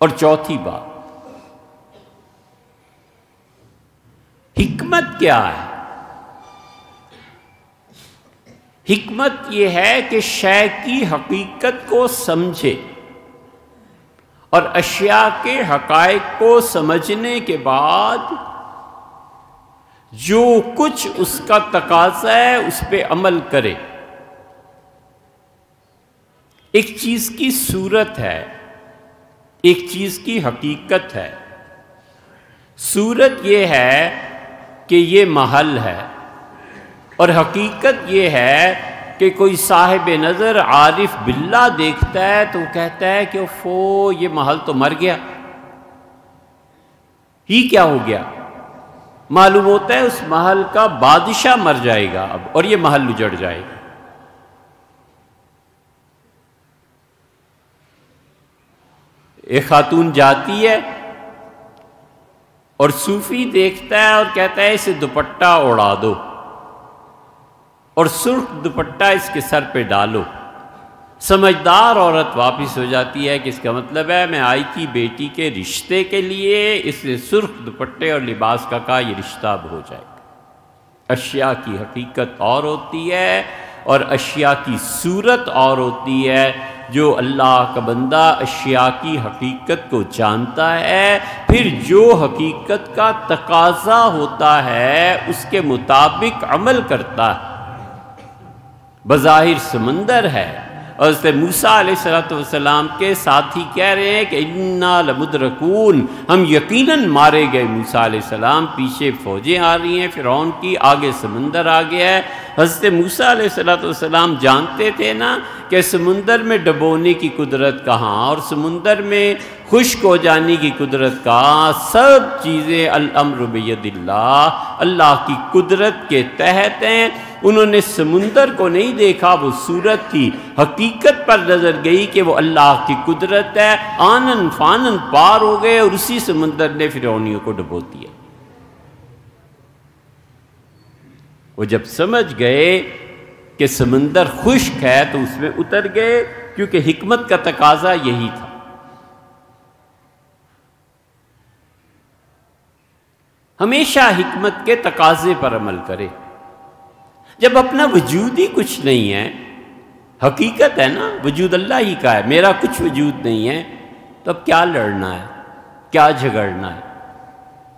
और चौथी बात, हिकमत क्या है? हिकमत यह है कि शय की हकीकत को समझे और अशिया के हकायक को समझने के बाद जो कुछ उसका तकाजा है उस पर अमल करे। एक चीज़ की सूरत है एक चीज़ की हकीकत है। सूरत यह है कि ये महल है और हकीकत ये है कि कोई साहिब नज़र आरिफ बिल्ला देखता है तो कहता है कि फो ये महल तो मर गया। ही क्या हो गया? मालूम होता है उस महल का बादशाह मर जाएगा अब और ये महल उजड़ जाएगा। एक खातून जाती है और सूफी देखता है और कहता है, इसे दुपट्टा उड़ा दो और सुर्ख दुपट्टा इसके सर पे डालो। समझदार औरत वापस हो जाती है कि इसका मतलब है, मैं आई थी बेटी के रिश्ते के लिए इससे सुर्ख दुपट्टे और लिबास का का ये रिश्ता अब हो जाएगा। अशिया की हकीकत और होती है और अशिया की सूरत और होती है। जो अल्लाह का बंदा अशिया की हकीकत को जानता है, फिर जो हकीकत का तकाजा होता है, उसके मुताबिक अमल करता है। बज़ाहिर समंदर है। और उससे मूसा सलाम के साथी कह रहे हैं कि इन्ना लमुद्रकून, हम यकीनन मारे गए मूसा सलाम पीछे फौजें आ रही हैं फिर की आगे समंदर आ गया है। हज़रत मूसा सलाम जानते थे ना कि समुंदर में डबोने की कुदरत कहाँ और समुंदर में खुश्क हो जाने की कुदरत कहाँ, सब चीज़ें अलमरबिल्ला अल्लाह की कुदरत के तहत हैं। उन्होंने समुंदर को नहीं देखा, वो सूरत थी। हकीकत पर नज़र गई कि वो अल्लाह की कुदरत है। आनंद फानन पार हो गए और उसी समुंदर ने फिर को डबो दिया। वो जब समझ गए कि समंदर खुश्क है तो उसमें उतर गए, क्योंकि हिकमत का तकाजा यही था। हमेशा हिकमत के तकाजे पर अमल करे। जब अपना वजूद ही कुछ नहीं है, हकीकत है ना, वजूद अल्लाह ही का है, मेरा कुछ वजूद नहीं है तो अब क्या लड़ना है, क्या झगड़ना है?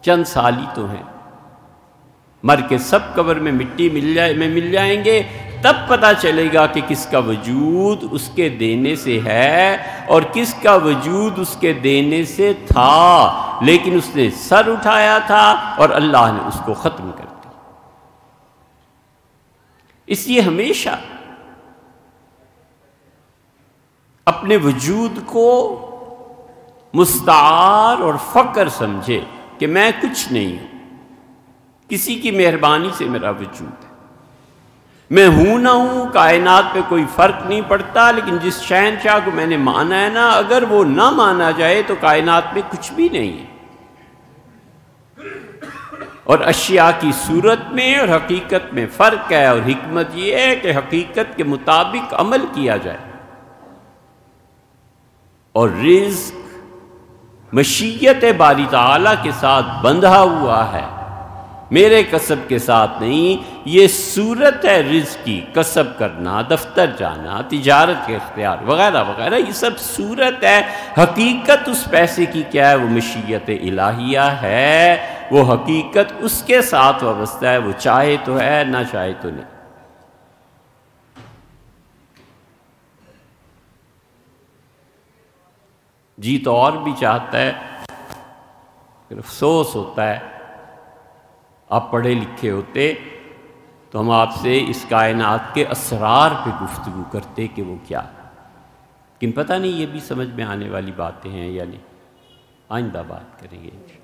चंद साल ही तो हैं। मर के सब कबर में मिट्टी मिल जाए, में मिल जाएँगे, तब पता चलेगा कि किसका वजूद उसके देने से है और किसका वजूद उसके देने से था, लेकिन उसने सर उठाया था और अल्लाह ने उसको ख़त्म कर इसलिए हमेशा अपने वजूद को मुस्तार और फ़क्र समझे कि मैं कुछ नहीं हूँ। किसी की मेहरबानी से मेरा वजूद है। मैं हूँ ना हूँ, कायनात पे कोई फ़र्क नहीं पड़ता, लेकिन जिस शहनशाह को मैंने माना है ना, अगर वो ना माना जाए तो कायनात में कुछ भी नहीं है। और अशिया की सूरत में और हकीकत में फ़र्क है और हिकमत यह है कि हकीकत के मुताबिक अमल किया जाए। और रिज्क मशीयत बारी ताला के साथ बंधा हुआ है। मेरे कसब के साथ नहीं, ये सूरत है रिज की, कसब करना, दफ्तर जाना, तिजारत के अख्तियार वगैरह वगैरह, ये सब सूरत है। हकीकत उस पैसे की क्या है? वो मशीयत इलाहिया है। वो हकीकत उसके साथ वाबस्ता है, वो चाहे तो है, ना चाहे तो नहीं। जी तो और भी चाहता है, फिर अफसोस होता है, आप पढ़े लिखे होते तो हम आपसे इस कायनात के असरार पे गुफ्तु करते कि वो क्या। किन पता नहीं ये भी समझ में आने वाली बातें हैं या नहीं। आइंदा बात करेंगे।